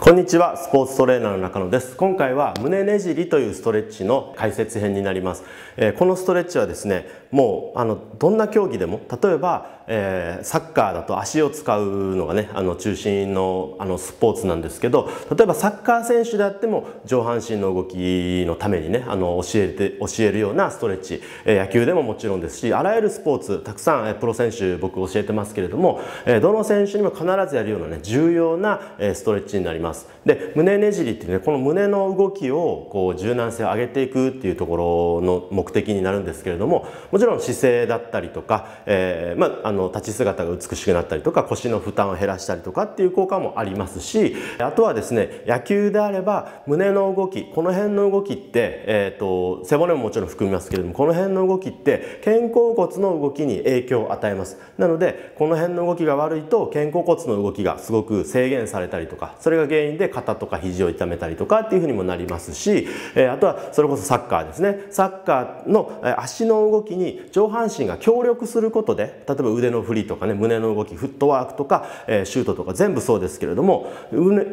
こんにちはスポーツトレーナーの中野です。今回は胸ねじりというストレッチの解説編になります、えー、このストレッチはですねもうあのどんな競技でも例えば、えー、サッカーだと足を使うのがねあの中心のあのスポーツなんですけど例えばサッカー選手であっても上半身の動きのためにねあの教えて教えるようなストレッチ、えー、野球でももちろんですしあらゆるスポーツたくさん、えプロ選手僕教えてますけれども、えどの選手にも必ずやるようなね重要な、えストレッチになります。で胸ねじりっていうねこの胸の動きをこう柔軟性を上げていくっていうところの目的になるんですけれどももちろん姿勢だったりとか、えー、まあ、あのの立ち姿が美しくなったりとか腰の負担を減らしたりとかっていう効果もありますしあとはですね野球であれば胸の動きこの辺の動きって、えーと、背骨ももちろん含みますけれどもこの辺の動きって肩甲骨の動きに影響を与えます。なのでこの辺の動きが悪いと肩甲骨の動きがすごく制限されたりとかそれが原因で肩とか肘を痛めたりとかっていうふうにもなりますし、えー、あとはそれこそサッカーですね。サッカーの足の動きに上半身が協力することで例えば腕の振りとかね胸の動きフットワークとか、えー、シュートとか全部そうですけれども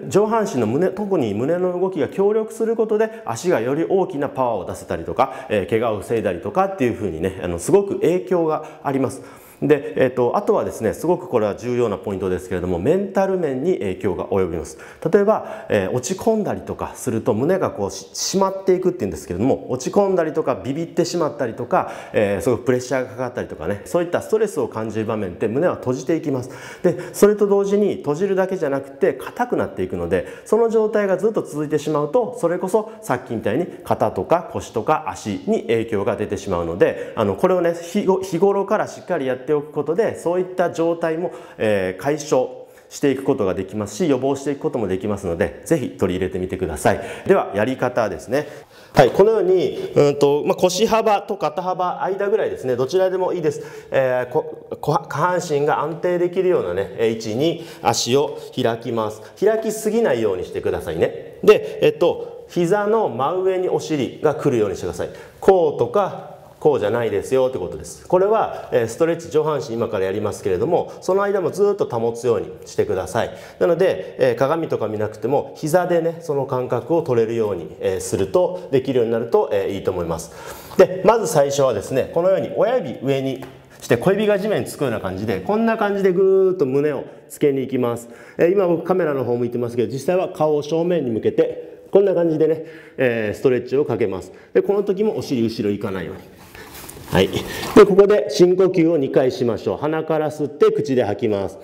上半身の胸特に胸の動きが協力することで足がより大きなパワーを出せたりとか、えー、怪我を防いだりとかっていう風にねあのすごく影響があります。で、えーと、あとはですねすごくこれは重要なポイントですけれどもメンタル面に影響が及びます。例えば、えー、落ち込んだりとかすると胸がこう締まっていくっていうんですけれども落ち込んだりとかビビってしまったりとか、えー、すごくプレッシャーがかかったりとかねそういったストレスを感じる場面って胸は閉じていきます。でそれと同時に閉じるだけじゃなくて硬くなっていくのでその状態がずっと続いてしまうとそれこそさっきみたいに肩とか腰とか足に影響が出てしまうのであのこれをね日頃からしっかりやっておくことでそういった状態も、え、解消していくことができますし予防していくこともできますのでぜひ取り入れてみてください。ではやり方ですね。はいこのようにうんと、まあ、腰幅と肩幅間ぐらいですね。どちらでもいいです、えー、下半身が安定できるようなね位置に足を開きます。開きすぎないようにしてくださいね。でえっと膝の真上にお尻が来るようにしてください。こうとかこうじゃないですよってことです。これはストレッチ上半身今からやりますけれどもその間もずっと保つようにしてください。なので鏡とか見なくても膝でねその感覚を取れるようにするとできるようになるといいと思います。でまず最初はですねこのように親指上にして小指が地面につくような感じでこんな感じでぐーっと胸をつけに行きます。今僕カメラの方向いてますけど実際は顔を正面に向けてこんな感じでね、えストレッチをかけます。でこの時もお尻後ろ行かないように。はい。で、ここで深呼吸を2回しましょう。鼻から吸って口で吐きます。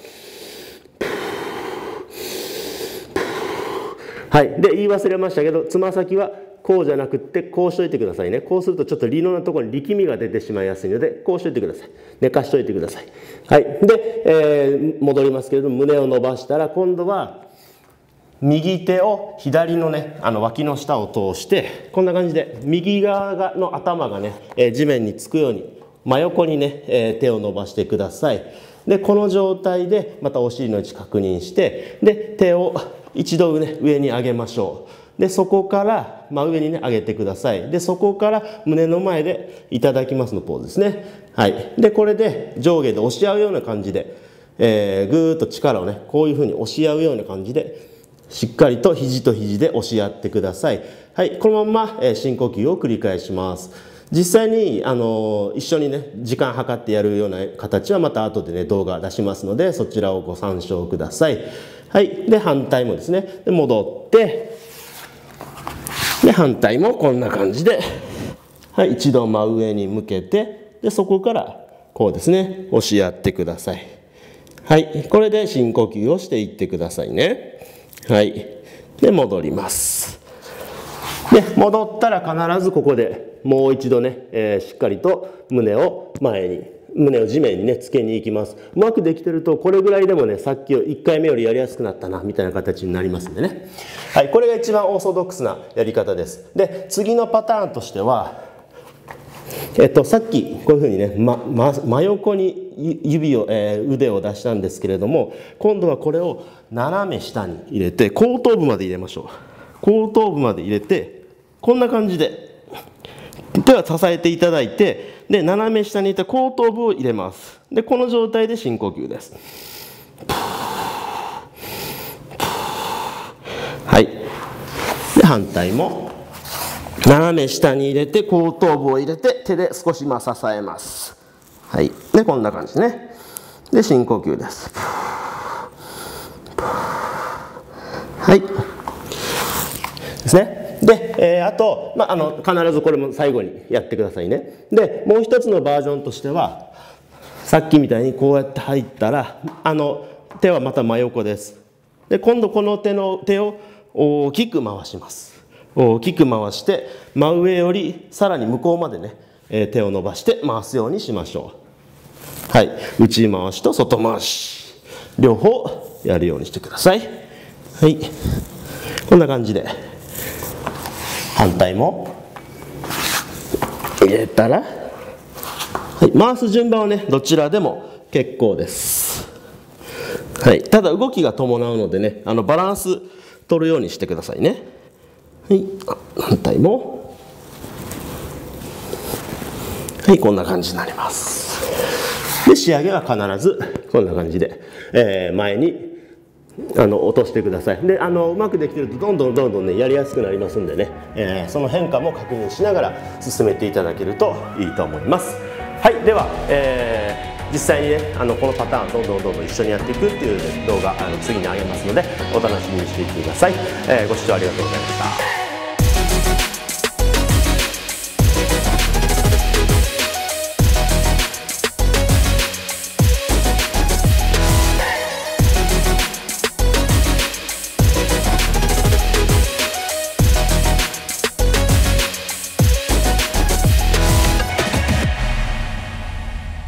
はい。で、言い忘れましたけど、つま先はこうじゃなくてこうしといてくださいね。こうするとちょっと理のところに力みが出てしまいやすいので、こうしといてください。寝かしといてください。はい。で、えー、戻りますけれども、胸を伸ばしたら、今度は、右手を左のねあの脇の下を通してこんな感じで右側の頭がね、え地面につくように真横にね、え手を伸ばしてください。でこの状態でまたお尻の位置確認してで手を一度、ね、上に上げましょう。でそこから真上にね上げてください。でそこから胸の前でいただきますのポーズですね。はい。でこれで上下で押し合うような感じで、えー、ぐーっと力をねこういうふうに押し合うような感じでしっかりと肘と肘で押し合ってください。はい、このまま、え深呼吸を繰り返します。実際にあの一緒にね時間計ってやるような形はまた後でね動画出しますのでそちらをご参照ください。はい、で反対もですねで戻ってで反対もこんな感じで、はい、一度真上に向けてでそこからこうですね押し合ってください。はい、これで深呼吸をしていってくださいね。はい。で、戻ります。で、戻ったら必ずここでもう一度ね、えー、しっかりと胸を前に、胸を地面にね、つけに行きます。うまくできてると、これぐらいでもね、さっき1回目よりやりやすくなったな、みたいな形になりますんでね。はい、これが一番オーソドックスなやり方です。で、次のパターンとしては、えっと、さっきこういうふうにね、まま、真横に指を、えー、腕を出したんですけれども今度はこれを斜め下に入れて後頭部まで入れましょう。後頭部まで入れてこんな感じで。手は支えていただいてで斜め下にいた後頭部を入れます。でこの状態で深呼吸です。はい。反対も。斜め下に入れて後頭部を入れて手で少しま支えます。はい。でこんな感じね。で深呼吸です。はい。ですね。で、えー、あと、まあ、あの必ずこれも最後にやってくださいね。でもう一つのバージョンとしてはさっきみたいにこうやって入ったらあの手はまた真横です。で今度この手の手を大きく回します。大きく回して真上よりさらに向こうまでね、えー、手を伸ばして回すようにしましょう。はい。内回しと外回し。両方やるようにしてください。はい。こんな感じで反対も入れたら、はい、回す順番はねどちらでも結構です。はい、ただ動きが伴うのでねあのバランス取るようにしてくださいね。はい。反対も。はいこんな感じになります。で仕上げは必ずこんな感じで、えー、前にあの落としてください。であのうまくできてるとどんどんどんどんねやりやすくなりますんでね、えー、その変化も確認しながら進めていただけるといいと思います。はいでは、えー実際にねあのこのパターンどんどんどんどん一緒にやっていくっていう動画あの次にあげますのでお楽しみにしていてください、えー、ご視聴ありがとうございました。